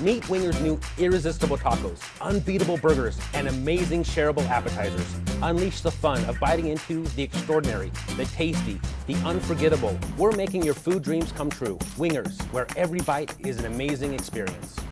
Meet Winger's new irresistible tacos, unbeatable burgers, and amazing shareable appetizers. Unleash the fun of biting into the extraordinary, the tasty, the unforgettable. We're making your food dreams come true. Wingers, where every bite is an amazing experience.